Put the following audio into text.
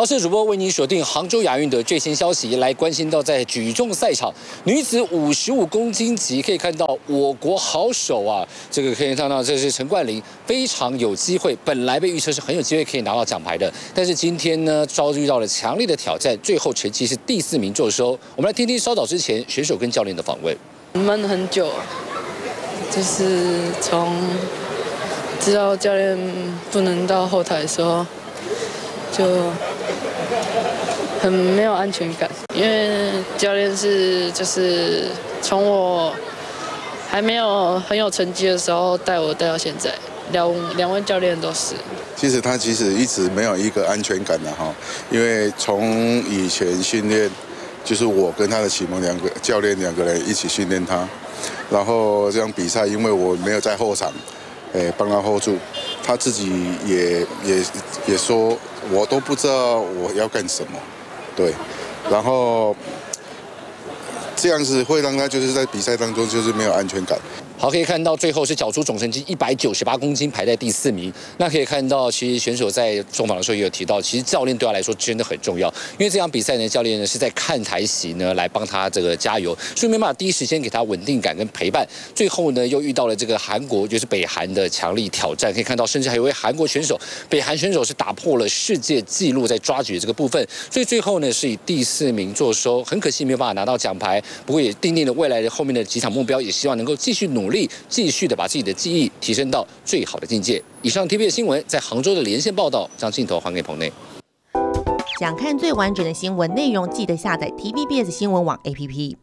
好，是主播为您锁定杭州亚运的最新消息，来关心到在举重赛场女子五十五公斤级，可以看到我国好手啊，这个可以看到这是陈冠霖，非常有机会，本来被预测是很有机会可以拿到奖牌的，但是今天呢遭遇到了强烈的挑战，最后成绩是第四名坐收。我们来听听稍早之前选手跟教练的访问。闷很久，就是从知道教练不能到后台的时候，就很没有安全感，因为教练是就是从我还没有很有成绩的时候带我带到现在，两两位教练都是。其实他其实一直没有一个安全感的哈，因为从以前训练，就是我跟他的启蒙两个教练两个人一起训练他，然后这样比赛，因为我没有在后场，诶帮他 hold 住，他自己也也也说，我都不知道我要干什么，对，然后这样子会让他就是在比赛当中就是没有安全感。好，可以看到最后是缴出总成绩一百九十八公斤，排在第四名。那可以看到，其实选手在受访的时候也有提到，其实教练对他来说真的很重要，因为这场比赛呢，教练呢是在看台席呢来帮他这个加油，所以没办法第一时间给他稳定感跟陪伴。最后呢，又遇到了这个韩国，就是北韩的强力挑战。可以看到，甚至还有位韩国选手，北韩选手是打破了世界纪录在抓举这个部分，所以最后呢是以第四名坐收。很可惜没有办法拿到奖牌，不过也定定了未来的后面的几场目标，也希望能够继续努。努力继续的把自己的技艺提升到最好的境界。以上 TVB 新闻在杭州的连线报道，将镜头还给彭内。想看最完整的新闻内容，记得下载 TVBS 新闻网 APP。